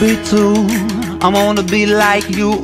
Be too. I wanna be like you.